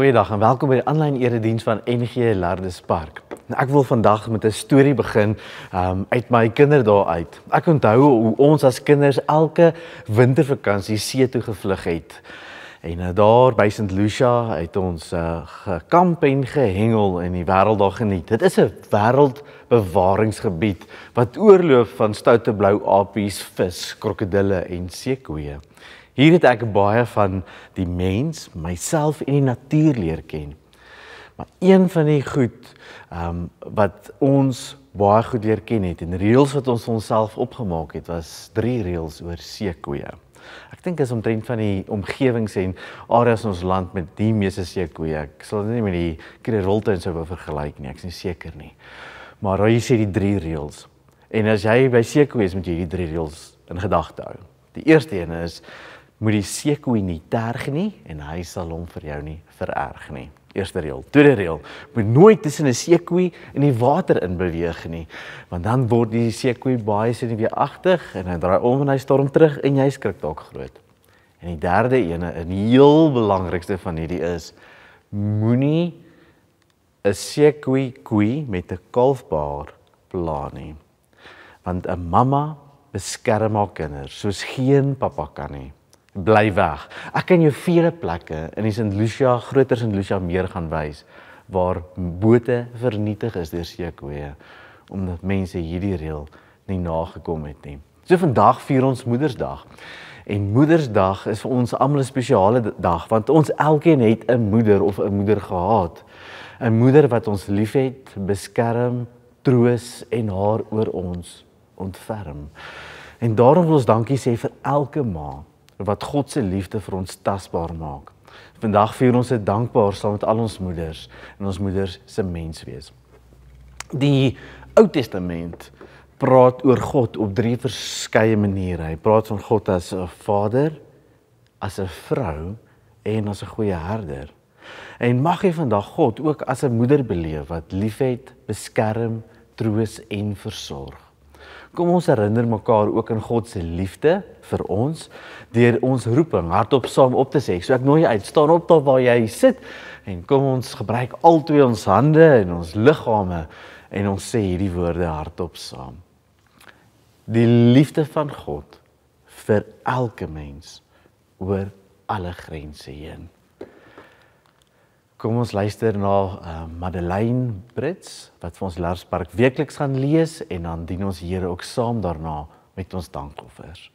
Goeiedag en welkom by die aanlyn erediens van NG Lardes Park. Nou, ek wil vandag met 'n storie begin um uit my kinderdae uit. Ek onthou hoe ons as kinders elke wintervakansie see toe gevlug het. En uh, daar by St Lucia het ons uh, gekamp en gehengel en die wêreld daar geniet. Dit is 'n wêreldbewaringsgebied wat oorloop van stoute blou apies, vis, krokodille en seekoeie. Hier het ek baie van die mens, myself en die natuur leer ken. Maar een van die goed ehm um, wat ons baie goed leer ken het en reëls wat ons onsself opgemaak het was drie reëls oor seekoeie. Ek dink is omtrent van die omgewings en areas in ons land met die meeste seekoeie. Ek sal dit nie met die Kreoltuin sou vergelyk nie, ek is nie seker nie. Maar hier sê die drie reëls. En as jy by seekoeie is, moet jy hierdie drie reëls in gedagte hou. Die eerste een is moet die seekoei nie terg nie en hy sal hom vir jou nie vererg nie. Eerste reël. Tweede reël, moet nooit tussen 'n seekoei en die water in beweeg nie, want dan word die seekoei baie senuweeagtig en hy draai om en hy storm terug en jy skrik dalk groot. En die derde ene, 'n heel belangrikste van hierdie is moenie 'n seekoei koei met 'n kalfbaar pla nie. Want 'n mamma beskerm haar kinders soos geen pappa kan nie bly weg. Ek kan jou vele plekke in die St Lucia, groter St Lucia meer gaan wys waar bote vernietig is deur seekoeie omdat mense hierdie reël nie nagekom het nie. So vandag vier ons Moedersdag. En Moedersdag is vir ons almal 'n spesiale dag want ons elkeen het 'n moeder of 'n moeder gehad. 'n Moeder wat ons liefhet, beskerm, troos en haar oor ons ontferm. En daarom wil ons dankie sê vir elke ma wat God se liefde vir ons tasbaar maak. Vandag vier ons dit dankbaar saam met al ons moeders en ons moeders se menswees. Die Ou Testament praat oor God op drie verskeie maniere. Hy praat van God as 'n Vader, as 'n vrou en as 'n goeie herder. En mag jy vandag God ook as 'n moeder beleef wat liefhet, beskerm, troos en versorg. Kom ons herinner mekaar ook aan God se liefde vir ons deur ons roeping hardop saam op te sê. So ek nooi jou uit, staan op daar waar jy sit en kom ons gebruik albei ons hande en ons liggame en ons sê hierdie woorde hardop saam. Die liefde van God vir elke mens oor alle grense heen. Kom ons luister na uh, Madeleine Brits wat vir ons Larspark weekliks gaan lees en dan dien ons Here ook saam daarna met ons dankoffers.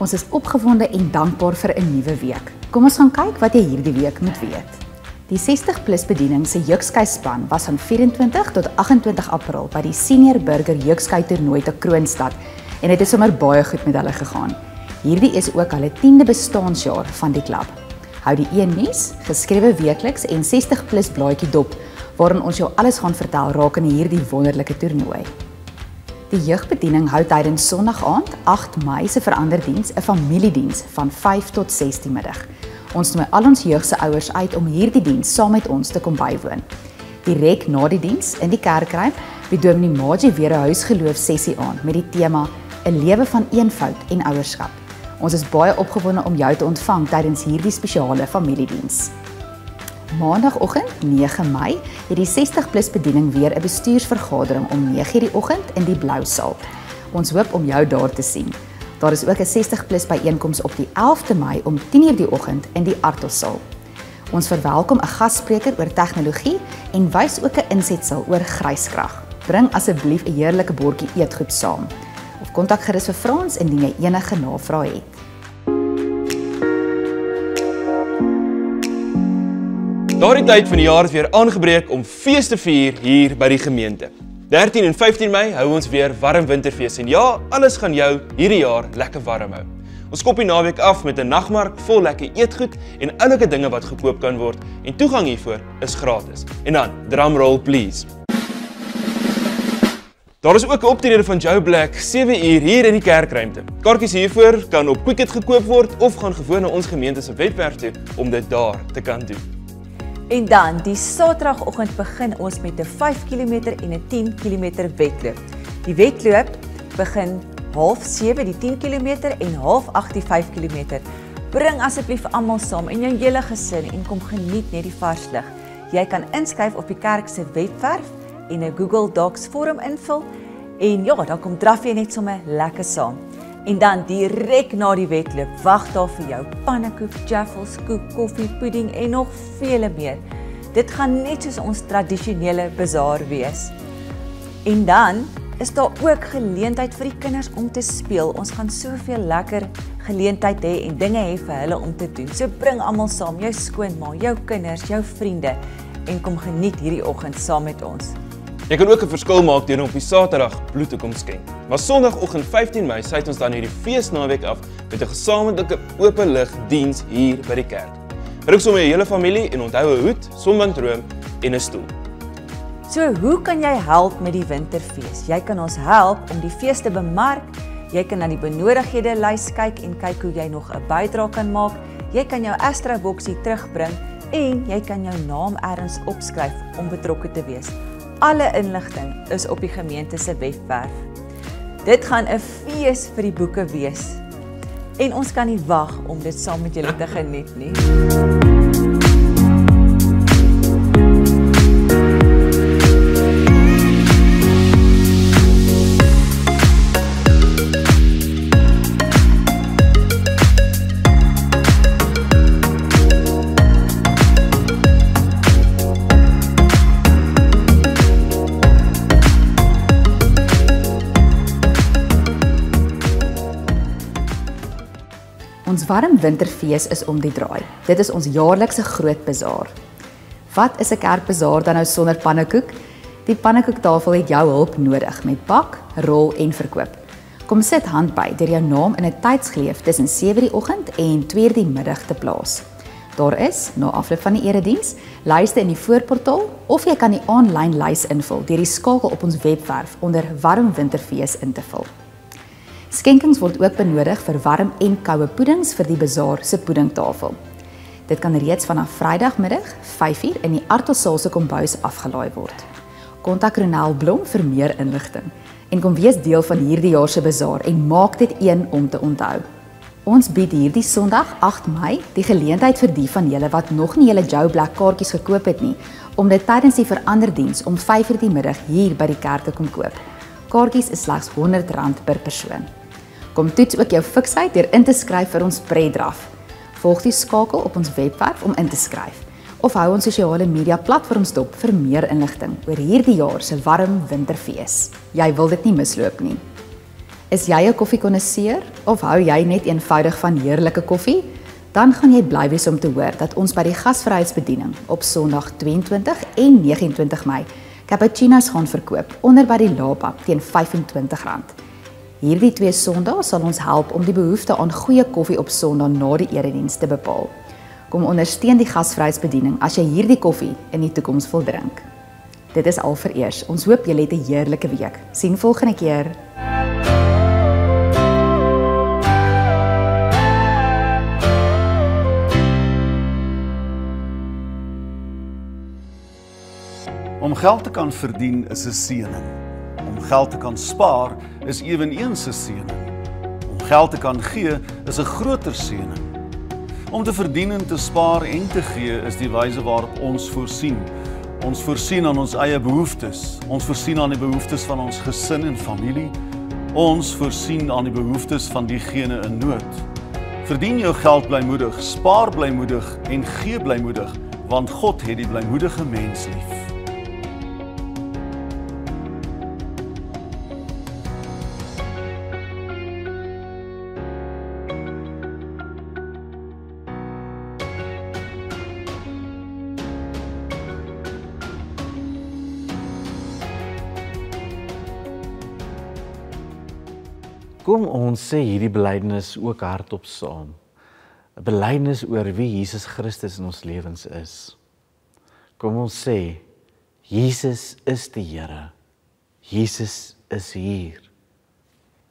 Ons is opgewonde en dankbaar vir 'n nuwe week. Kom ons gaan kyk wat jy hierdie week moet weet. Die 60 plus bediening se jeugskei span was van 24 tot 28 April by die Senior Burger Jeugskei toernooi te Kroonstad en dit het sommer baie goed met hulle gegaan. Hierdie is ook hulle 10de bestaanjaar van die klub. Hou die een nuus, geskrewe weekliks en 60 plus blaadjie dop waarin ons jou alles gaan vertel rakende hierdie wonderlike toernooi. Die jeugbediening hou tydens Sondag aand 8 Mei se veranderdiens 'n familiediens van 5 tot 6 die middag. Ons nooi al ons jeug se ouers uit om hierdie diens saam met ons te kom bywoon. Direk na die diens in die kerkruim bied Dominee Magie weer 'n huisgeloof sessie aan met die tema 'n lewe van eenvoud en ouerskap. Ons is baie opgewonde om jou te ontvang tydens hierdie spesiale familiediens. Maandagoggend 9 Mei het die 60 plus bediening weer 'n bestuursvergadering om 9:00 die oggend in die blou saal. Ons hoop om jou daar te sien. Daar is ook 'n 60 plus byeenkoms op die 11de Mei om 10:00 die oggend in die Artosaal. Ons verwelkom 'n gasspreker oor tegnologie en wys ook 'n insetsel oor gryskrag. Bring asseblief 'n heerlike bordjie eetgoed saam kontak gerus vir Frans indien jy enige navrae het. Daardie tyd van die jaar is weer aangebreek om fees te vier hier by die gemeente. 13 en 15 Mei hou ons weer warm winterfees en ja, alles gaan jou hierdie jaar lekker warm hou. Ons skop die naweek af met 'n nagmark vol lekker eetgoed en oulike dinge wat gekoop kan word en toegang hiervoor is gratis. En dan, drum roll please. Daar is ook 'n optrede van Joe Black 7 uur hier in die kerkruimte. Kaartjies hiervoor kan op Quicket gekoop word of gaan gewoon na ons gemeente se webwerf toe om dit daar te kan doen. En dan, die Saterdagoggend begin ons met 'n 5 km en 'n 10 km wedloop. Die wedloop begin half 7 die 10 km en half 8 die 5 km. Bring asseblief almal saam en jou hele gesin en kom geniet net die vars lug. Jy kan inskryf op die kerk se webwerf en 'n Google Docs vorm invul en ja, dan kom draf jy net sommer lekker saam. En dan direk na die wedloop wag daar vir jou pannekoek, jaffles, koek, koffie, pudding en nog vele meer. Dit gaan net soos ons tradisionele bazaar wees. En dan is daar ook geleentheid vir die kinders om te speel. Ons gaan soveel lekker geleentheid hê en dinge hê vir hulle om te doen. So bring almal saam, jou skoonma, jou kinders, jou vriende en kom geniet hierdie oggend saam met ons. Jy kan ook 'n verskil maak deur op die Saterdag bloed te kom skenk. Maar Sondagoggend 15 Mei sluit ons dan hierdie feesnaweek af met 'n gesamentlike openlig diens hier by die kerk. Roep sommer jou hele familie en onthou 'n hoed, sonbandroom en 'n stoel. So, hoe kan jy help met die winterfees? Jy kan ons help om die fees te bemark. Jy kan na die benodighede lys kyk en kyk hoe jy nog 'n bydrae kan maak. Jy kan jou Astra boksie terugbring en jy kan jou naam ergens opskryf om betrokke te wees. Alle inligting is op die gemeente se webwerf. Dit gaan 'n fees vir die boeke wees. En ons kan nie wag om dit saam met julle te geniet nie. Ons warm winterfees is om die draai. Dit is ons jaarlikse groot bazaar. Wat is 'n kerkbazaar dan nou sonder pannekoek? Die pannekoektafel het jou hulp nodig met bak, rol en verkoop. Kom sit hand by deur jou naam in 'n tydsgleef tussen 7:00 die oggend en 2:00 die middag te plaas. Daar is, na afloop van die erediens, lyste in die voorportaal of jy kan die aanlyn lys invul deur die skakel op ons webwerf onder Warm Winterfees in te vul. Skenkings word ook benodig vir warm en koue puddings vir die bazaar se puddingtafel. Dit kan reeds vanaf Vrydagmiddag 5uur in die Artelsaal se kombuis afgelaai word. Kontak Ronel Blom vir meer inligting en kom wees deel van hierdie jaar se bazaar en maak dit een om te onthou. Ons bied hierdie Sondag 8 Mei die geleentheid vir die van julle wat nog nie julle Joe Black kaartjies gekoop het nie om dit tydens die veranderdiens om 5uur die middag hier by die kerk te kom koop. Kaartjies is slegs R100 per persoon. Kom toets ook jou fiksheid deur in te skryf vir ons predraf. Volg die skakel op ons webwerf om in te skryf of hou ons sosiale media platforms dop vir meer inligting oor hierdie jaar se warm winterfees. Jy wil dit nie misloop nie. Is jy 'n koffiekonnoisseur of hou jy net eenvoudig van heerlike koffie? Dan gaan jy bly wees om te hoor dat ons by die gasvryheidsbediening op Sondag 22 en 29 Mei cappuccinos gaan verkoop onder by die Lapa teen R25. Hierdie twee Sondae sal ons help om die behoefte aan goeie koffie op Sondag na die erediens te bepaal. Kom ondersteun die gasvryheidsbediening as jy hierdie koffie in die toekoms wil drink. Dit is al vir eers. Ons hoop julle het 'n heerlike week. Sien volgende keer. Om geld te kan verdien is 'n seëning. Om geld te kan spaar is eweneens 'n seëning. Om geld te kan gee is 'n groter seëning. Om te verdien en te spaar en te gee is die wyse waarop ons voorsien. Ons voorsien aan ons eie behoeftes. Ons voorsien aan die behoeftes van ons gesin en familie. Ons voorsien aan die behoeftes van diegene in nood. Verdien jou geld blymoedig, spaar blymoedig en gee blymoedig, want God het die blymoedige mens lief. Kom ons sê hierdie belydenis ook hardop saam. 'n Belydenis oor wie Jesus Christus in ons lewens is. Kom ons sê Jesus is die Here. Jesus is hier.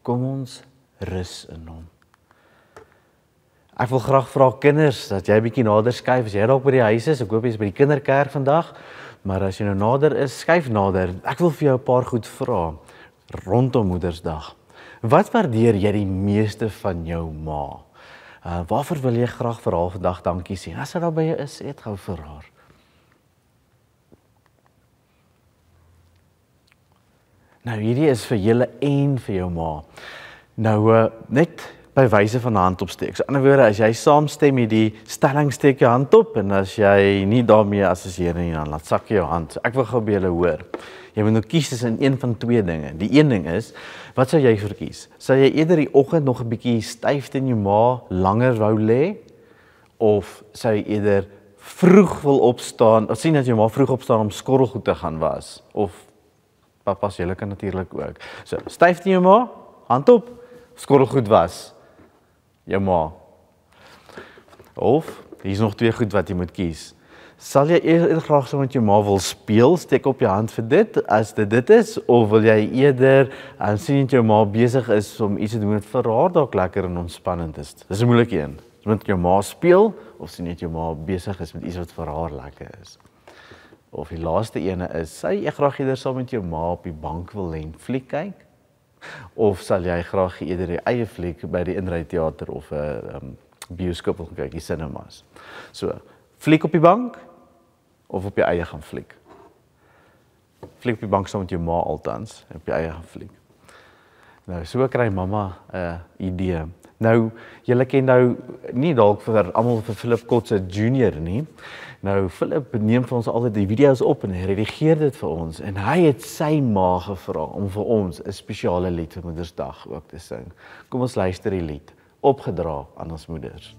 Kom ons rus in hom. Ek wil graag vra kinders dat jy bietjie nader skuif as jy dalk by die huis is. Ek hoop jy's by die kinderkerk vandag, maar as jy nou nader is, skuif nader. Ek wil vir jou 'n paar goed vra rondom Moedersdag. Wat waardeer jy die meeste van jou ma? Uh waarvoor wil jy graag vir haar vandag dankie sê? As sy daar by jou is, eet gou vir haar. Nou hierdie is vir julle en vir jou ma. Nou uh, net by wyse van hand opsteek. So in 'n ander woorde, as jy saamstem met die stelling steek jou hand op en as jy nie daarmee assosieer nie, dan laat sak jy jou hand. So ek wil gou by julle hoor. Jy moet nou kies tussen een van twee dinge. Die een ding is, wat sou jy verkies? Sou jy eerder die oggend nog 'n bietjie styf teen jou ma langer wou lê of sou jy eerder vroeg wil opstaan? Of sien dat jou ma vroeg opstaan om skorrelgoed te gaan was of papas julle kan natuurlik ook. So, styf teen jou ma, hand op, skorrelgoed was jou ma. Of hier's nog twee goed wat jy moet kies. Sal jy eerder graag saam met jou ma wil speel, steek op jou hand vir dit as dit dit is of wil jy eerder aan sien dat jou ma besig is om iets te doen wat vir haar dalk lekker en ontspannend is. Dis 'n moeilike een. Jy moet jou ma speel of sien net jou ma besig is met iets wat vir haar lekker is. Of die laaste ene is, sy jy graag eerder saam met jou ma op die bank wil lê en fliek kyk of sal jy graag eerder die eie fliek by die inry teater of 'n um, bioskoop wil kyk, die cinemas. So, fliek op die bank of op jou eie gaan fliek. Fliek op die bank saam met jou ma altans, op jou eie gaan fliek. Nou, so kry mamma 'n uh, idee. Nou, julle ken nou nie dalk vir almal vir Philip Kotse Junior nie. Nou Philip neem vir ons altyd die video's op en redigeer dit vir ons en hy het sy ma gevra om vir ons 'n spesiale lied vir Moedersdag ook te sing. Kom ons luister die lied opgedra aan ons moeders.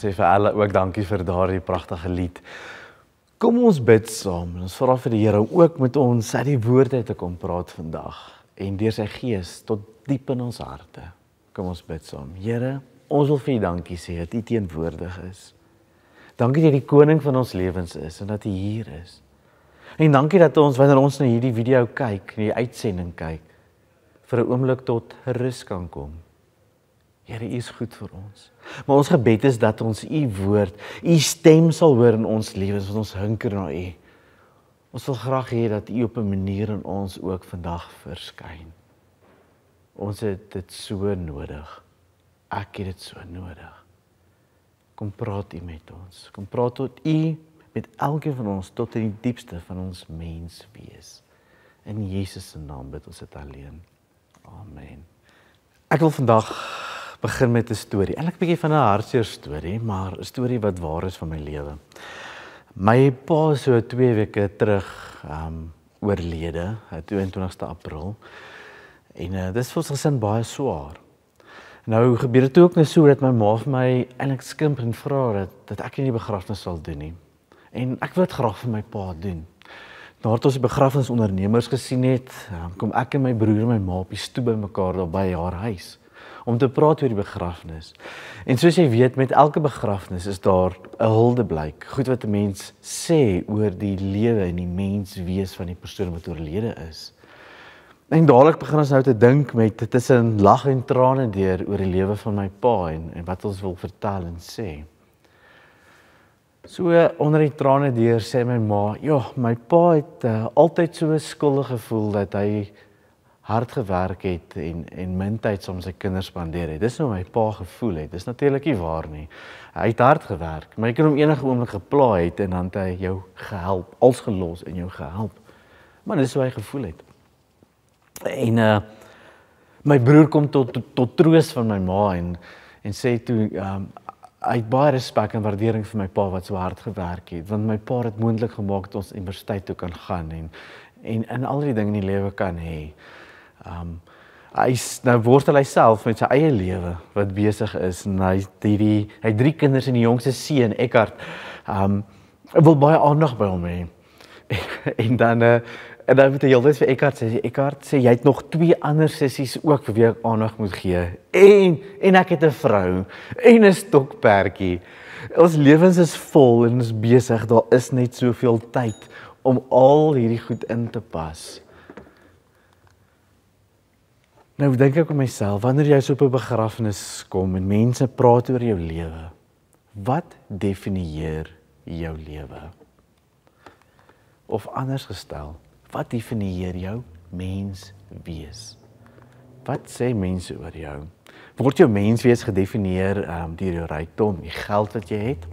Ons sê vir alle ook dankie vir daardie pragtige lied. Kom ons bid saam. Ons vra vir die Here ook met ons uit die woorde te kom praat vandag en deur sy gees tot diep in ons harte. Kom ons bid saam. Here, ons wil vir U dankie sê dat U teenwoordig is. Dankie dat jy die koning van ons lewens is en dat U hier is. En dankie dat ons wanneer ons na hierdie video kyk, die uitsending kyk, vir 'n oomblik tot rus kan kom. Here, U is goed vir ons. Maar ons gebed is dat ons U woord, U stem sal hoor in ons lewens, want ons hunker na U. Ons wil graag hê dat U op 'n manier in ons ook vandag verskyn. Ons het dit so nodig. Ek het dit so nodig. Kom praat U met ons. Kom praat tot U met elkeen van ons tot in die diepste van ons mens wees. In Jesus se naam bid ons dit alleen. Amen. Ek wil vandag begin met 'n storie. Eintlik 'n bietjie van 'n hartseer storie, maar 'n storie wat waar is van my lewe. My pa is so 2 weke terug um oorlede, 22ste April. En uh, dis vir ons gesin baie swaar. Nou gebeur dit ook net so dat my ma vir my eintlik skimp en vra dat dat ek nie die begrafnis sal doen nie. En ek wil dit graag vir my pa doen. Nadat ons die begrafnisondernemers gesien het, um, kom ek en my broer en my ma op die stoep by mekaar daar by haar huis om te praat oor die begrafnis. En soos jy weet, met elke begrafnis is daar 'n huldeblyk, goed wat 'n mens sê oor die lewe en die menswees van die persoon wat oorlede is. En dadelik begin ons nou te dink met tussen lag en trane deur oor die lewe van my pa en en wat ons wil vertel en sê. So onder die trane deur sê my ma, "Ja, my pa het uh, altyd so skuldig gevoel dat hy hard gewerk het en en min tyd saam sy kinders spandeer het. Dis hoe my pa gevoel het. Dis natuurlik nie waar nie. Hy het hard gewerk, maar jy kan hom enige oomblik gepla het en dan het hy jou gehelp, als gelos en jou gehelp. Maar dis hoe hy gevoel het. En uh my broer kom tot tot, tot troos van my ma en en sê toe um hy het baie respek en waardering vir my pa wat so hard gewerk het want my pa het moontlik gemaak dat ons universiteit toe kan gaan en en in al die dinge in die lewe kan hê. Um hy nou worstel hy self met sy eie lewe wat besig is en hy hierdie hy drie kinders en die jongste seun Eckart um wil baie aandag by hom hê. en dan uh, en dan moet hy altyd vir Eckart sê Eckart sê jy het nog twee ander sissies ook vir wie ek aandag moet gee. En en ek het 'n vrou en 'n stokperdjie. Ons lewens is vol en ons besig. Daar is net soveel tyd om al hierdie goed in te pas. Nou dink ek aan myself, wanneer jy so op 'n begrafnis kom en mense praat oor jou lewe, wat definieer jou lewe? Of anders gestel, wat definieer jou mens wees? Wat sê mense oor jou? Word jou menswees gedefinieer um, deur jou rykdom, die geld wat jy het?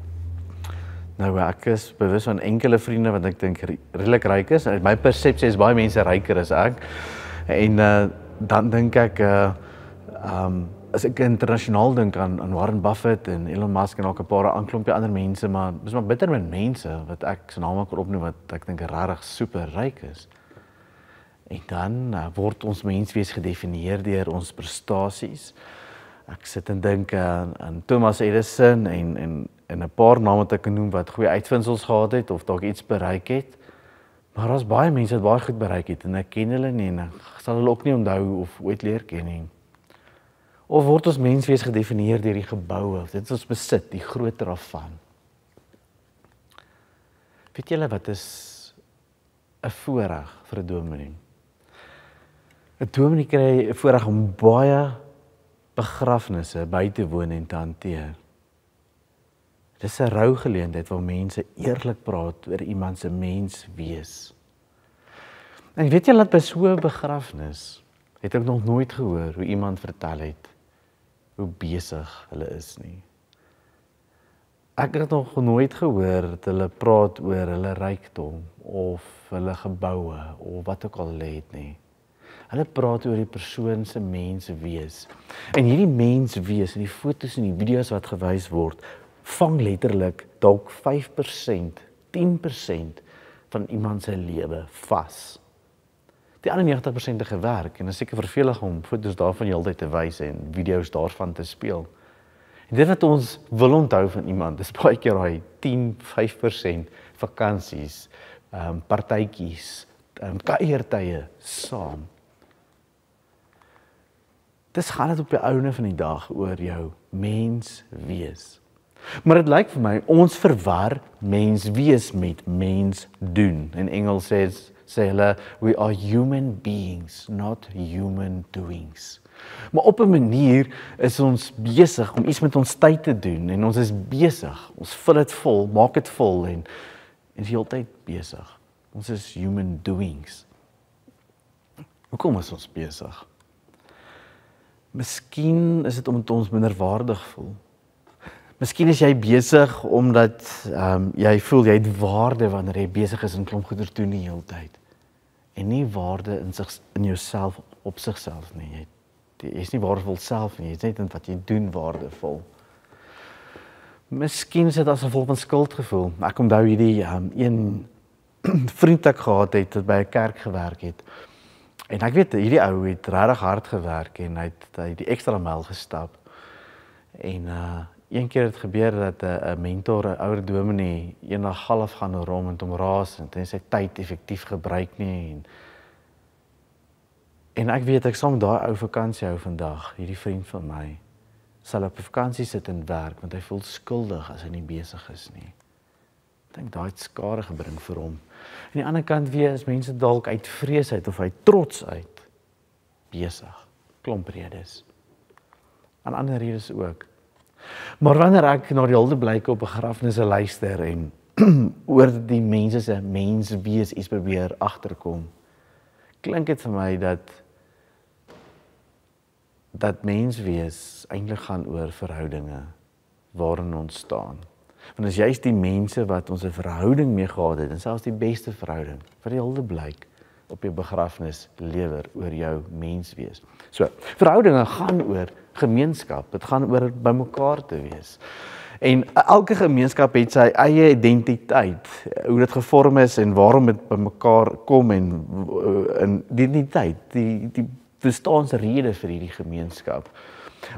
Nou ek is bewus van enkele vriende wat ek dink redelik ryk is. My persepsie is baie mense ryker as ek. En uh dan dink ek uh um as ek internasionaal dink aan aan Warren Buffett en Elon Musk en ook 'n paar aanklompie ander mense, maar dis maar bitter min mense wat ek se name kan opnoem wat ek dink regtig super ryk is. En dan uh, word ons menswees gedefinieer deur ons prestasies. Ek sit en dink aan, aan Thomas Edison en en en 'n paar name wat ek kan noem wat goeie uitvindings gehad het of dalk iets bereik het. Maar daar's baie mense wat baie goed bereik het en ek ken hulle nie en ek sal hulle ook nie onthou of ooit leer ken nie. Of word ons menswees gedefinieer deur die geboue, dit is ons besit, die grootte daarvan. Weet julle wat is 'n voorreg vir 'n dominee? 'n Dominee kry 'n voorreg om baie begrafnisse by te woon en te hanteer. Dis 'n rou geleentheid waar mense eerlik praat oor iemand se mens wees. En weet jy dat by so 'n begrafnis het ek nog nooit gehoor hoe iemand vertel het hoe besig hulle is nie. Ek het nog nooit gehoor dat hulle praat oor hulle rykdom of hulle geboue of wat ook al hulle het nie. Hulle praat oor die persoon se mens wees. En hierdie mens wees in die fotos en die video's wat gewys word, vang letterlik dalk 5%, 10% van iemand se lewe vas. Die ander 90% het gewerk en dit is seker vervelig om foto's daarvan heeltyd te wys en video's daarvan te speel. En dit wat ons wil onthou van iemand, dis baie keer daai 10, 5% vakansies, ehm um, partytjies, ehm um, kuiertye saam. Dis gaan dit op die ouene van die dag oor jou mens wees. Maar dit lyk vir my ons verwar mens wees met mens doen. In Engels sê sê hulle we are human beings, not human doings. Maar op 'n manier is ons besig om iets met ons tyd te doen en ons is besig. Ons vul dit vol, maak dit vol en is heeltyd besig. Ons is human doings. Hoekom is ons besig? Miskien is dit omdat ons minderwaardig voel. Miskien is jy besig omdat ehm um, jy voel jy het waarde wanneer jy besig is en klomp goeder doen die hele tyd. En nie waarde in sig in jouself op sigself nie. Jy jy is nie waardevol self nie. Jy is net in wat jy doen waardevol. Miskien is dit as 'n gevolg van skuldgevoel. Ek onthou hierdie ehm um, een vriend ek gehad het wat by 'n kerk gewerk het. En ek weet hierdie ou het regtig hard gewerk en hy het hy die ekstra myl gestap. En uh een keer het gebeur dat 'n uh, mentor, 'n ouer dominee, eendag half gaan rond en hom raas en hy sy tyd effektief gebruik nie en En ek weet ek saam daai ou vakansie hou vandag, hierdie vriend van my sal op vakansie sit en werk want hy voel skuldig as hy nie besig is nie. Ek dink daai het skade gebring vir hom. Aan die ander kant weer is mense dalk uit vrees uit of uit trots uit besig. Klomp redes. En ander redes ook. Maar wanneer ek na die hulde blyke op begrafnisse luister en oor die mense se mens wees iets probeer agterkom, klink dit vir my dat dat mens wees eintlik gaan oor verhoudinge waarin ons staan. Want as jy's die mense wat ons 'n verhouding mee gehad het, en selfs die beste verhouding, wat die hulde blyk op jou begrafnis lewer oor jou mens wees. So, verhoudinge gaan oor gemeenskap. Dit gaan oor bymekaar te wees. En elke gemeenskap het sy eie identiteit, hoe dit gevorm is en waarom dit bymekaar kom en in die identiteit, die die bestaanrede vir hierdie gemeenskap.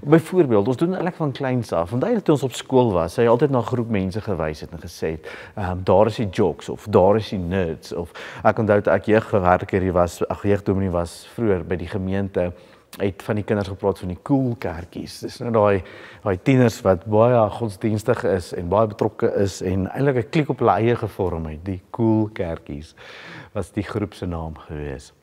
Byvoorbeeld, ons doen eintlik van kleins af. Onthou dat toe ons op skool was, hy altyd na 'n groep mense gewys het en gesê het, "Ehm um, daar is die jocks of daar is die nerds of ek onthou toe ek jeugwerker hier was, ag jeugdominee was vroeër by die gemeente het van die kinders gepraat van die cool kerkies. Dis nou daai daai tieners wat baie godsdienstig is en baie betrokke is en eintlik 'n klik op hulle eie gevorm het. Die cool kerkies was die groep se naam gewees.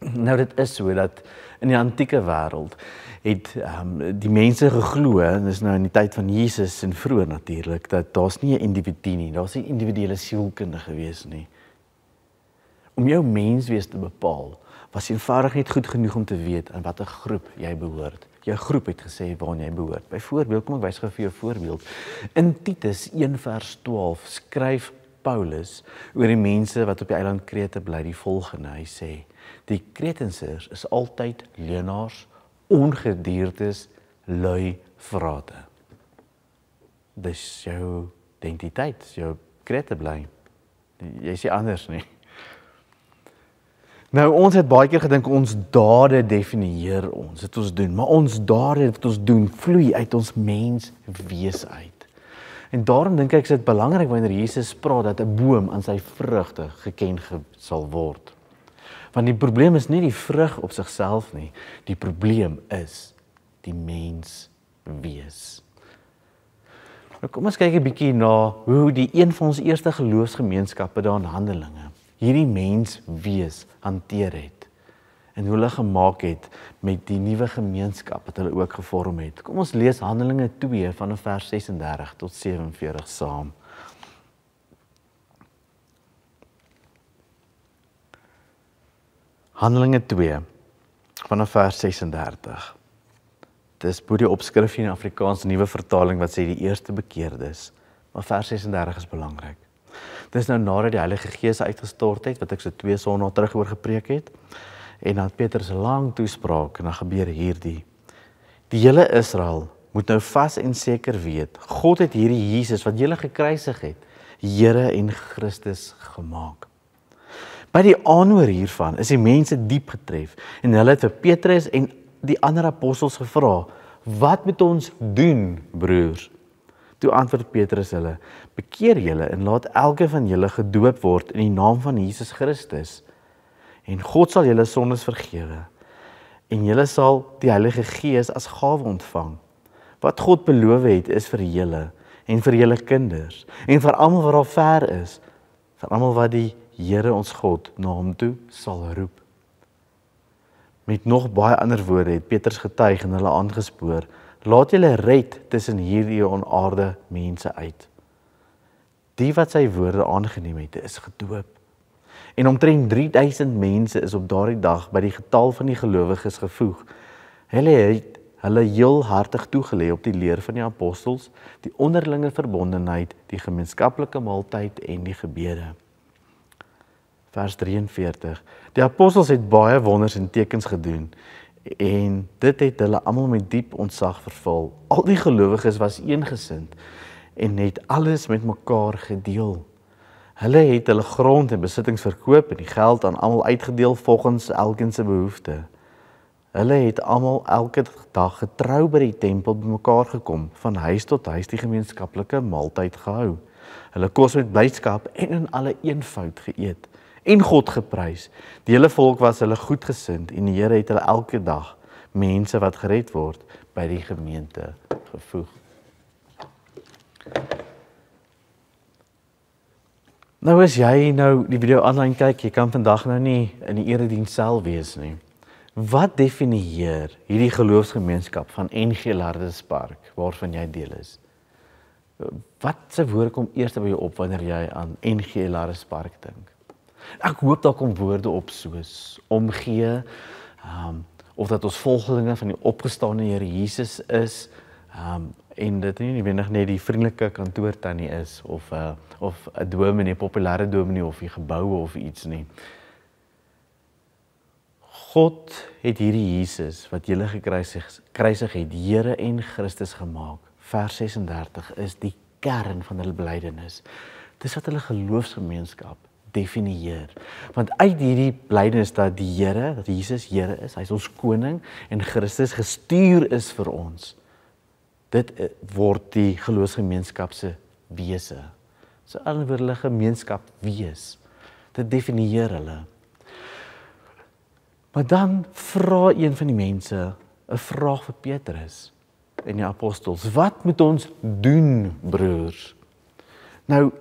Nou dit is so dat in die antieke wêreld het um, die mense geglo en dis nou in die tyd van Jesus en vroeër natuurlik dat daar's nie 'n individu nie, daar's nie individuele sielkunde gewees nie. Om jou menswees te bepaal, was eenvoudig net goed genoeg om te weet aan watter groep jy behoort. Jou groep het gesê waarna jy behoort. Byvoorbeeld, kom ek wys gou vir jou 'n voorbeeld. In Titus 1:12 skryf Paulus oor die mense wat op die eiland Krete bly, die volgende. Hy sê: Die Kretenses is altyd leenaars, ongediertes, lui vrate. Dis jou identiteit, jou Krete bly. Jy sê anders nie. Nou ons het baie keer gedink ons dade definieer ons, dit ons doen, maar ons dade wat ons doen vloei uit ons mens wees uit. En daarom dink ek is dit belangrik wanneer Jesus praat dat 'n boom aan sy vrugte geken ge sal word. Want die probleem is nie die vrug op sigself nie. Die probleem is die mens wees. Nou kom ons kyk 'n bietjie na hoe die een van ons eerste geloofsgemeenskappe daan Handelinge hierdie mens wees hanteer het en hoe hulle gemaak het met die nuwe gemeenskap wat hulle ook gevorm het. Kom ons lees Handelinge 2 vanaf vers 36 tot 47 saam. Handelinge 2 vanaf vers 36. Dis bo die opskrif in Afrikaans nuwe vertaling wat sê die eerste bekeerdes. Maar vers 36 is belangrik. Dis nou nadat die Heilige Gees uitgestort het wat ek so twee sonnae terug oor gepreek het. En dan Petrus lang toespraak en dan gebeur hierdie. Die hele Israel moet nou vas en seker weet, God het hierdie Jesus wat julle gekruisig het, Here en Christus gemaak. By die aanhoor hiervan is die mense diep getref en hulle het vir Petrus en die ander apostels gevra: "Wat moet ons doen, broers?" Toe antwoord Petrus hulle: "Bekeer julle en laat elkeen van julle gedoop word in die naam van Jesus Christus, en God sal julle sondes vergewe. En julle sal die Heilige Gees as gawe ontvang. Wat God beloof het, is vir julle en vir julle kinders en vir almal wat daar ver is, vir almal wat die Here ons God na hom toe sal roep." Met nog baie ander woorde het Petrus getuig en hulle aangespoor: "Laat julle red tussen hierdie onaarde mense uit." Die wat sy woorde aangeneem het, is gedoop. En omtrent 3000 mense is op daardie dag by die getal van die gelowiges gevoeg. Hulle het hulle heel hartig toegelê op die leer van die apostels, die onderlinge verbondenheid, die gemeenskaplike maaltyd en die gebede vers 43. Die apostels het baie wonders en tekens gedoen en dit het hulle almal met diep ontzag vervul. Al die gelowiges was eensgesind en het alles met mekaar gedeel. Hulle het hulle grond en besittings verkoop en die geld aan almal uitgedeel volgens elkeen se behoefte. Hulle het almal elke dag getrou by die tempel bymekaar gekom, van huis tot huis die gemeenskaplike maaltyd gehou. Hulle kos met blydskap en in alle eenvoud geëet en God geprys. Die hele volk was hulle goedgesind en die Here het hulle elke dag mense wat gered word by die gemeente gevoeg. Nou as jy nou die video aanlyn kyk, jy kan vandag nou nie in die erediens self wees nie. Wat definieer hierdie geloofsgemeenskap van NG Lardespark waarvan jy deel is? Wat se woorde kom eers by jou op wanneer jy aan NG Lardespark dink? Ek hoop daar kom woorde op soos omgee, ehm um, of dat ons volgelinge van die opgestane Here Jesus is, ehm um, en dit nie noodwendig net die vriendelike kantoortannie is of uh, of 'n dominee, populêre dominee of 'n geboue of iets nie. God het hierdie Jesus wat jy gekruisig kruisig het, Here en Christus gemaak. Vers 36 is die kern van hulle belydenis. Dis wat hulle geloofsgemeenskap definieer. Want uit hierdie blydenis dat die Here, dat Jesus Here is, hy's ons koning en Christus gestuur is vir ons. Dit eh, word die geloofsgemeenskap se wese. So alweer hulle gemeenskap wees. Dit definieer hulle. Maar dan vra een van die mense 'n vraag vir Petrus en die apostels: "Wat moet ons doen, broers?" Nou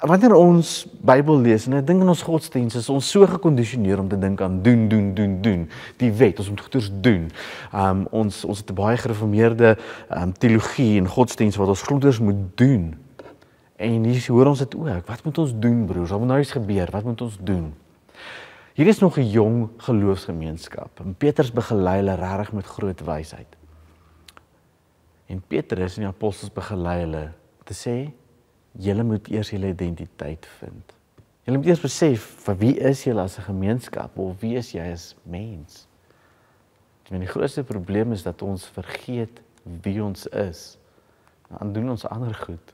wanneer ons Bybel lees en ek dink in ons godsdiens is ons so gekondisioneer om te dink aan doen doen doen doen die wet ons moet goeders doen. Um ons ons het 'n baie gereformeerde um teologie en godsdiens wat ons goeders moet doen. En hier hoor ons dit ook. Wat moet ons doen broers? Wat moet nou eens gebeur? Wat moet ons doen? Hier is nog 'n jong geloofsgemeenskap. En Petrus begelei hulle regtig met groot wysheid. En Petrus en die apostels begelei hulle te sê julle moet eers julle identiteit vind. Julle moet eers besef vir wie is julle as 'n gemeenskap of wie is jy as mens? Want die grootste probleem is dat ons vergeet wie ons is. Dan doen ons ander goed.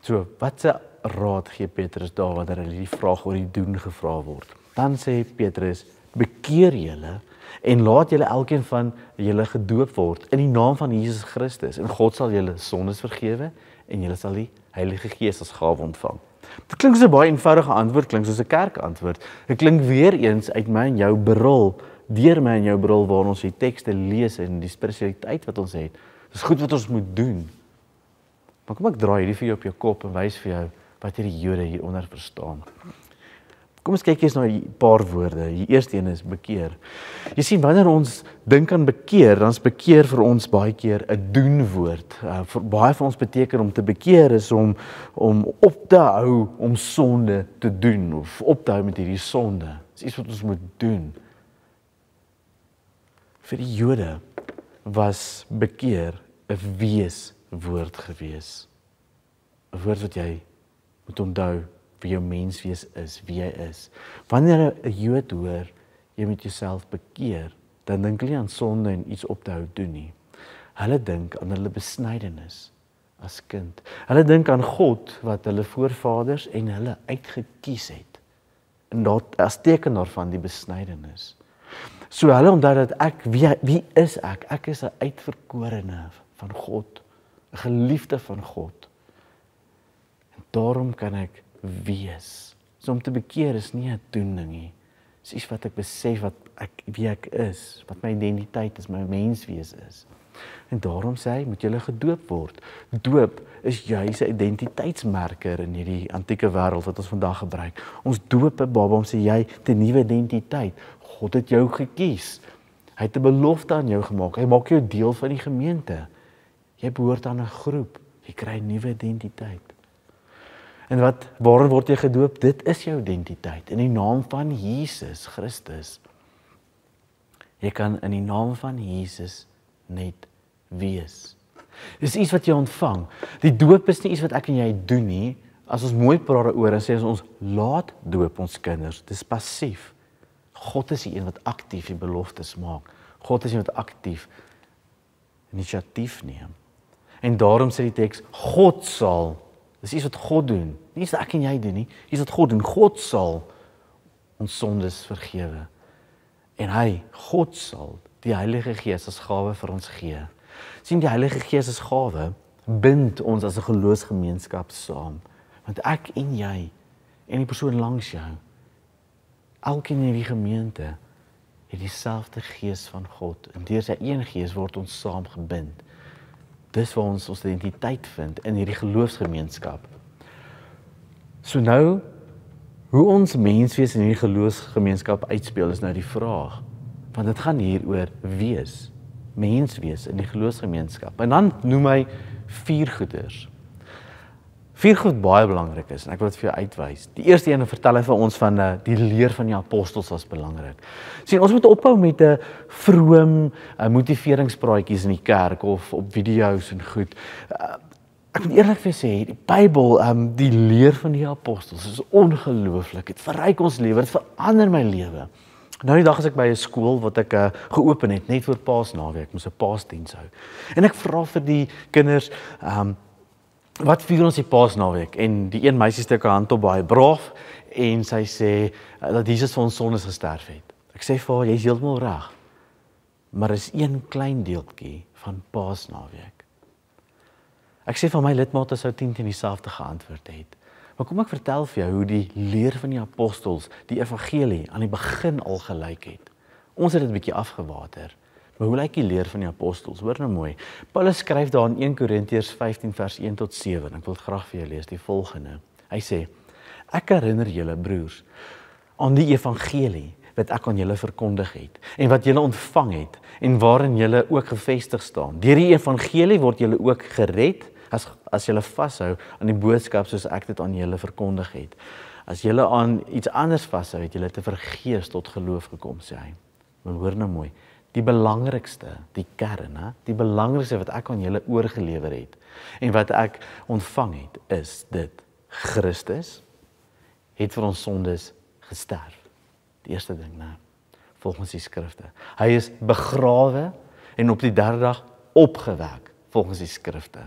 So, watse raad gee Petrus daar wanneer hulle die vraag oor die doen gevra word? Dan sê Petrus: "Bekeer julle en laat julle elkeen van julle gedoop word in die naam van Jesus Christus en God sal julle sondes vergewe en julle sal die Heilige Gees as gawe ontvang. Dit klink so baie eenvoudige antwoord, klink soos 'n kerkantwoord. Dit klink weer eens uit my en jou bril, deur my en jou bril waar ons die tekste lees en die spiritualiteit wat ons het. Dis goed wat ons moet doen. Maar kom ek draai hierdie vir jou op jou kop en wys vir jou wat hierdie Jode hieronder verstaan. Kom ons kyk eers na 'n paar woorde. Die eerste een is bekeer. Jy sien wanneer ons dink aan bekeer, dan's bekeer vir ons baie keer 'n doen woord. Uh, vir baie van ons beteken om te bekeer is om om op te hou om sonde te doen of op te hou met hierdie sonde. Dis iets wat ons moet doen. Vir die Jode was bekeer 'n wees woord gewees. 'n Woord wat jy moet onthou wie jou menswees is, wie jy is. Wanneer 'n Jood hoor jy moet jouself bekeer, dan dink hulle aan sonde en iets op te hou doen nie. Hulle dink aan hulle besnydenis as kind. Hulle dink aan God wat hulle voorvaders en hulle uitget kies het. En dat as teken daarvan die besnydenis. So hulle onthou dat ek wie wie is ek? Ek is 'n uitverkorene van God, 'n geliefde van God. En daarom kan ek wees. So om te bekeer is nie 'n doen ding nie. Dis iets wat ek besef wat ek wie ek is, wat my identiteit is, my menswees is. En daarom sê hy, moet julle gedoop word. Doop is juis 'n identiteitsmerker in hierdie antieke wêreld wat ons vandag gebruik. Ons doop 'n baba om sê jy het 'n nuwe identiteit. God het jou gekies. Hy het 'n belofte aan jou gemaak. Hy maak jou deel van die gemeente. Jy behoort aan 'n groep. Jy kry 'n nuwe identiteit. En wat waarin word jy gedoop? Dit is jou identiteit in die naam van Jesus Christus. Jy kan in die naam van Jesus net wees. Dis iets wat jy ontvang. Die doop is nie iets wat ek en jy doen nie. As ons mooi praat daaroor en sê ons laat doop ons kinders, dis passief. God is die een wat aktief die beloftes maak. God is die een wat aktief inisiatief neem. En daarom sê die teks God sal dis iets wat God doen. Nie iets wat ek en jy doen nie. Iets wat God doen. God sal ons sondes vergewe. En hy, God sal die Heilige Gees as gawe vir ons gee sien die Heilige Gees as gawe bind ons as 'n geloofsgemeenskap saam. Want ek en jy en die persoon langs jou elkeen in die gemeente het dieselfde Gees van God en deur sy een Gees word ons saam gebind. Dis waar ons ons identiteit vind in hierdie geloofsgemeenskap. So nou hoe ons menswees in hierdie geloofsgemeenskap uitspeel is nou die vraag. Want dit gaan hier oor wees mens wees in die geloofsgemeenskap. En dan noem hy vier goeders. Vier goed baie belangrik is en ek wil dit vir jou uitwys. Die eerste een vertel hy vir ons van uh, die leer van die apostels was belangrik. Sien, ons moet ophou met 'n vroom uh, motiveringspraatjies in die kerk of op video's en goed. Uh, ek moet eerlik vir sê, die Bybel, um, die leer van die apostels is ongelooflik. Dit verryk ons lewe, dit verander my lewe. Nou die dag as ek by 'n skool wat ek uh, geopen het net voor Paasnaweek, moes 'n Paasdiens hou. En ek vra vir die kinders, ehm um, wat vier ons die Paasnaweek? En die een meisie steek haar hand op baie braaf en sy sê uh, dat Jesus vir ons sondes gesterf het. Ek sê vir haar, jy's heeltemal reg. Maar is een klein deeltjie van Paasnaweek. Ek sê vir my lidmate sou 10 teen dieselfde geantwoord het. Maar kom ek vertel vir jou hoe die leer van die apostels die evangelie aan die begin al gelyk het. Ons het dit 'n bietjie afgewater. Maar hoe lyk die leer van die apostels? Hoor nou mooi. Paulus skryf daar in 1 Korintiërs 15 vers 1 tot 7. Ek wil graag vir jou lees, die volgende. Hy sê: Ek herinner julle broers aan die evangelie wat ek aan julle verkondig het en wat julle ontvang het en waarin julle ook gefestig staan. Deur die evangelie word julle ook gered as as julle vashou aan die boodskap soos ek dit aan julle verkondig het. As julle aan iets anders vashou, het julle te vergees tot geloof gekom, sê hy. Maar hoor nou mooi, die belangrikste, die kern, hè, die belangrikste wat ek aan julle oorgelewer het en wat ek ontvang het, is dit: Christus het vir ons sondes gesterf. Die eerste ding, né? Volgens die skrifte. Hy is begrawe en op die derde dag opgewek volgens die skrifte.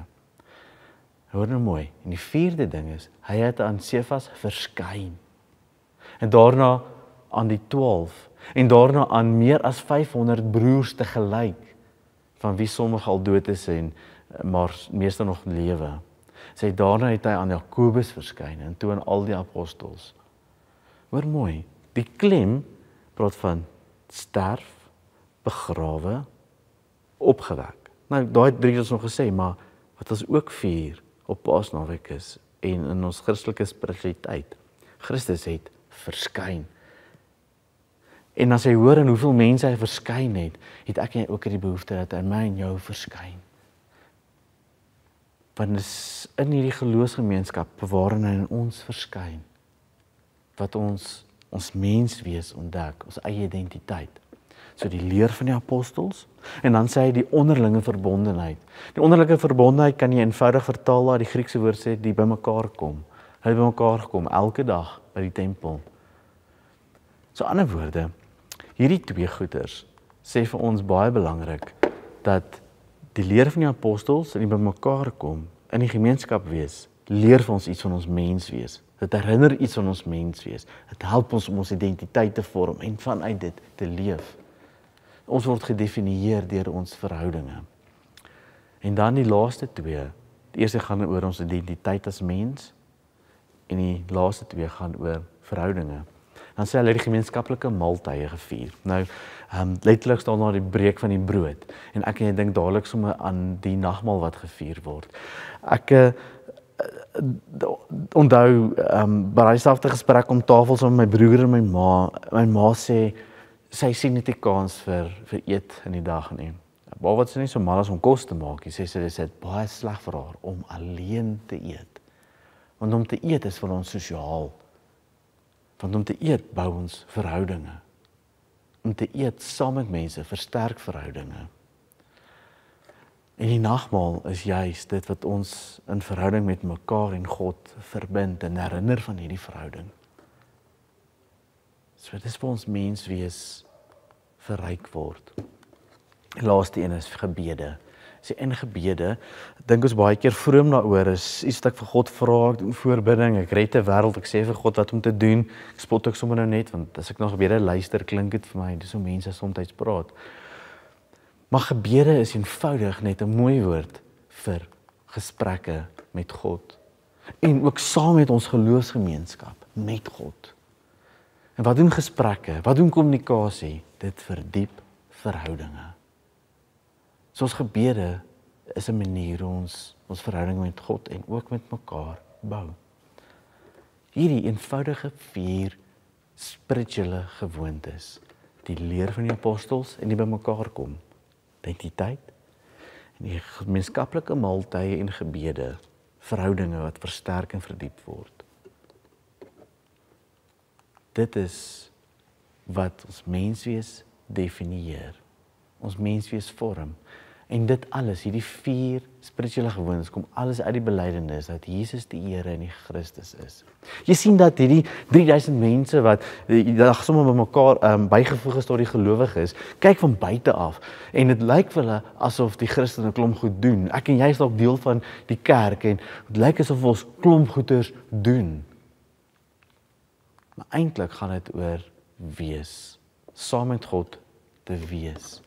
Hoor nou mooi. En die vierde ding is hy het aan Sefas verskyn. En daarna aan die 12 en daarna aan meer as 500 broers te gelyk van wie sommige al dood is en maar meeste nog lewe. Sê daarna het hy aan Jakobus verskyn en toe aan al die apostels. Hoor mooi. Die klem praat van sterf, begrawe, opgewek. Nou daai drie ons nog gesê, maar wat ons ook vier op Paasnaweek is en in ons Christelike spiritualiteit. Christus het verskyn. En as hy hoor en hoeveel mense hy verskyn het, het ek en jy ook hierdie behoefte dat hy my en jou verskyn. Want is in hierdie geloofsgemeenskap waarin hy in ons verskyn wat ons ons menswees ontdek, ons eie identiteit so die leer van die apostels en dan sê hy die onderlinge verbondenheid. Die onderlinge verbondenheid kan jy eenvoudig vertaal na die Griekse woord sê die bymekaar kom. Hulle bymekaar gekom elke dag by die tempel. So ander woorde, hierdie twee goeters sê vir ons baie belangrik dat die leer van die apostels en die bymekaar kom in die gemeenskap wees, leer vir ons iets van ons menswees. Dit herinner iets van ons menswees. Dit help ons om ons identiteit te vorm en vanuit dit te leef. Ons word gedefinieer deur ons verhoudinge. En dan die laaste twee. Die eerste gaan oor ons identiteit as mens en die laaste twee gaan oor verhoudinge. Dan sê hulle die gemeenskaplike maaltye gevier. Nou, ehm um, letterlik staan daar die breek van die brood en ek en jy dink dadelik sommer aan die nagmaal wat gevier word. Ek uh, onthou ehm um, by daai selfde gesprek om tafel saam met my broer en my ma, my ma sê sy sien net 'n kans vir vir eet in die dag nie. Maar wat sy nie so mal as om kos te maak nie, sê sy dis dit baie sleg vir haar om alleen te eet. Want om te eet is vir ons sosiaal. Want om te eet bou ons verhoudinge. Om te eet saam met mense versterk verhoudinge. En die nagmaal is juis dit wat ons in verhouding met mekaar en God verbind en herinner van hierdie verhouding. So dit is vir ons mens wees verryk word. Laaste een is gebede. Jy in gebede dink ons baie keer vroom daaroor is iets wat ek vir God vra, ek doen voorbidding, ek red 'n wêreld, ek sê vir God wat om te doen. Ek spot ook sommer nou net want as ek nog gebede luister, klink dit vir my dis hoe mense soms praat. Maar gebede is eenvoudig net 'n mooi woord vir gesprekke met God en ook saam met ons geloofsgemeenskap met God. En wat doen gesprekke? Wat doen kommunikasie? Dit verdiep verhoudinge. So ons gebede is 'n manier hoe ons ons verhouding met God en ook met mekaar bou. Hierdie eenvoudige vier spirituele gewoontes, die leer van die apostels en die bymekaar kom identiteit en die gemeenskaplike maaltye en gebede, verhoudinge wat versterk en verdiep word. Dit is wat ons menswees definieer. Ons menswees vorm. En dit alles, hierdie vier spirituele gewoontes kom alles uit die belydenis dat Jesus die Here en die Christus is. Jy sien dat hierdie 3000 mense wat dag sommer by mekaar um, bygevoeg is tot die gelowiges, kyk van buite af en dit lyk vir hulle asof die Christene klomp goed doen. Ek en jy is dalk deel van die kerk en dit lyk asof ons klomp goeders doen. Maar eintlik gaan dit oor wees, saam met God te wees.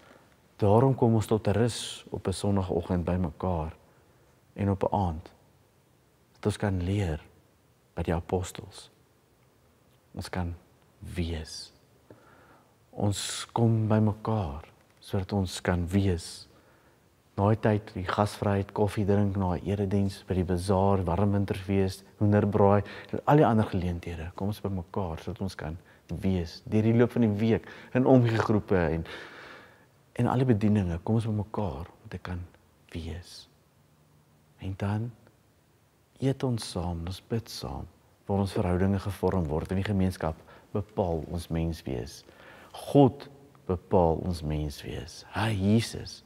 Daarom kom ons tot rus op 'n sonoggend by mekaar en op 'n aand. Dat ons kan leer by die apostels. Ons kan wees. Ons kom by mekaar sodat ons kan wees. Naai tyd die gasvryheid, koffie drink na erediens by die bazaar, warm winterfees, hoenderbraai en al die ander geleenthede. Kom ons by mekaar sodat ons kan wees deur die loop van die week in omgegroepe en en al die bedieninge kom ons bymekaar om te kan wees. En dan eet ons saam, ons bid saam, waar ons verhoudinge gevorm word in die gemeenskap bepaal ons mens wees. God bepaal ons mens wees. Hy Jesus.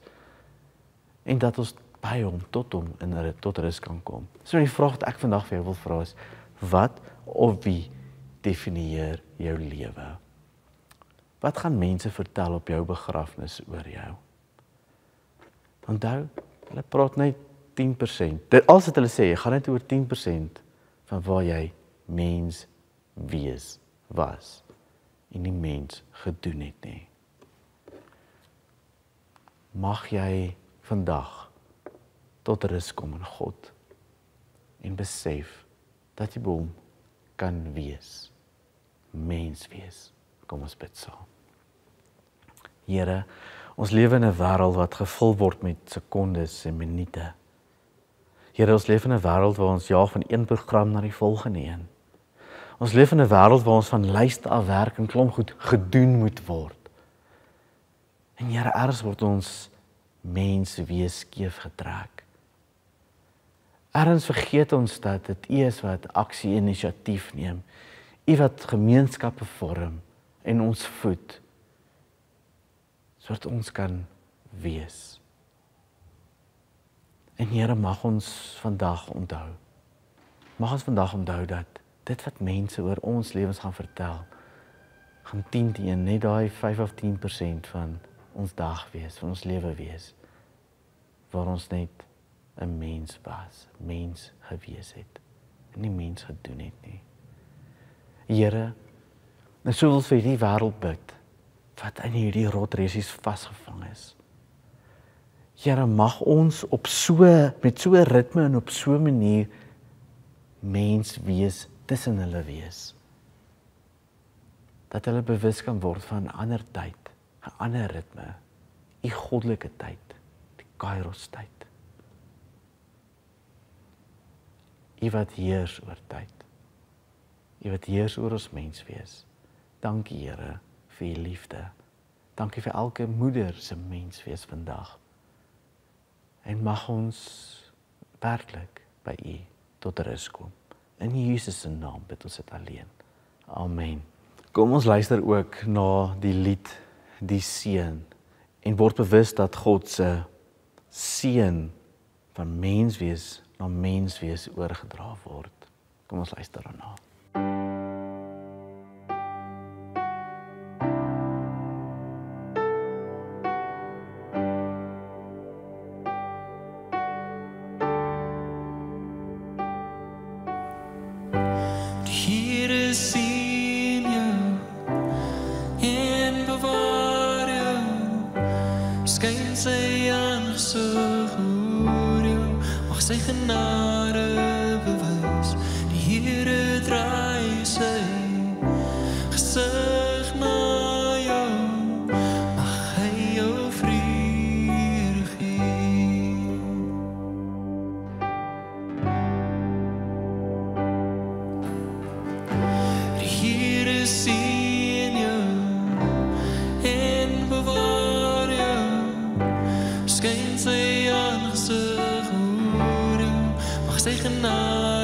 En dat ons by hom tot hom in tot rus kan kom. So die vraag wat ek vandag vir jou wil vra is wat of wie definieer jou lewe? Wat gaan mense vertel op jou begrafnis oor jou? Onthou, hulle praat net 10%. Dit alles wat hulle sê, gaan net oor 10% van waar jy mens wees was en nie mens gedoen het nie. Mag jy vandag tot rus kom in God en besef dat jy boom kan wees. Mens wees. Kom ons bid saam. Here, ons lewe in 'n wêreld wat gevul word met sekondes en minute. Here, ons leef in 'n wêreld waar ons jaag van een program na die volgende een. Ons leef in 'n wêreld waar ons van lyste af werk en klomp goed gedoen moet word. En Here, erns word ons mense wees skeef getrek. Erns vergeet ons dat dit U is wat aksie inisiatief neem. U wat gemeenskappe vorm en ons voed sodat ons kan wees. En Here mag ons vandag onthou. Mag ons vandag onthou dat dit wat mense oor ons lewens gaan vertel, gaan 10 teen net daai 5 of 10% van ons dag wees, van ons lewe wees waar ons net 'n mens was, mens gewees het en nie mens gedoen het nie. Here, en so wil vir hierdie wêreld bid wat in hierdie rotresies vasgevang is. Here, mag ons op so met so 'n ritme en op so 'n manier mens wees tussen hulle wees. Dat hulle bewus kan word van 'n ander tyd, 'n ander ritme, u goddelike tyd, die Kairos tyd. U wat heers oor tyd. U wat heers oor ons mens wees. Dankie Here vir u liefde. Dankie vir elke moeder se mens wees vandag. En mag ons werklik by u tot rus kom. In Jesus se naam bid ons dit alleen. Amen. Kom ons luister ook na die lied Die Seun en word bewus dat God se seën van menswees na menswees oorgedra word. Kom ons luister daarna. Die Skyn sy aangesig oor jou. Mag sy genade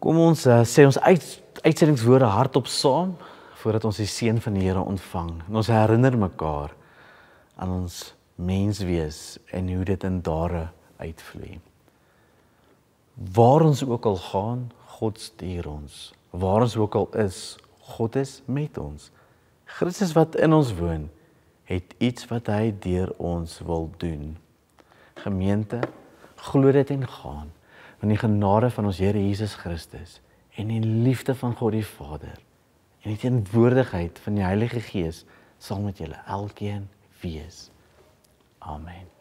ons uh, sê ons uit, uitsendingswoorde hardop saam voordat ons die seën van die Here ontvang. En ons herinner mekaar aan ons menswees en hoe dit in dare uitvloei. Waar ons ook al gaan, God stuur ons. Waar ons ook al is, God is met ons. Christus wat in ons woon, het iets wat hy deur ons wil doen. Gemeente, glo dit en gaan in die genade van ons Here Jesus Christus en die liefde van God die Vader en die teenwoordigheid van die Heilige Gees sal met julle elkeen wees. Amen.